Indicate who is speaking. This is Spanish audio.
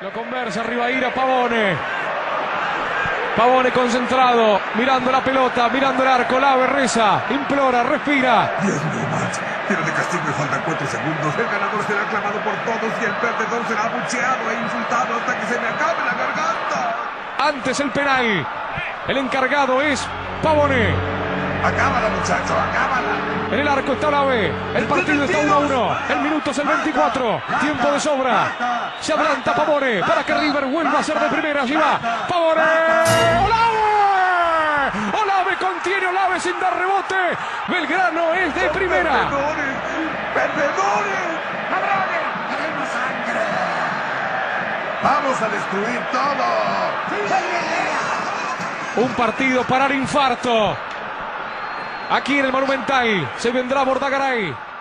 Speaker 1: Lo conversa Rivaira Pavone. Pavone concentrado, mirando la pelota, mirando el arco, Lave reza, implora, respira.
Speaker 2: Dios mío, Max. Tiro de castigo y faltan cuatro segundos. El ganador será aclamado por todos y el perdedor será abucheado e insultado hasta que se me acabe la garganta.
Speaker 1: Antes el penal. El encargado es Pavone.
Speaker 2: Acábala, muchacho, acábala.
Speaker 1: En el arco está Lave. El partido está 1 a 1. El minuto es el 24. Tiempo de sobra. Se adelanta Pavone para que River vuelva a ser de primera. Allí va. Pavone. ¡Olave! Olave contiene Olave sin dar rebote. Belgrano es de primera.
Speaker 2: Perdedores, perdedores.
Speaker 3: ¡Ladrones! ¡Queremos sangre!
Speaker 2: Vamos a destruir todo.
Speaker 1: Un partido para el infarto. Aquí en el Monumental se vendrá Bordagaray.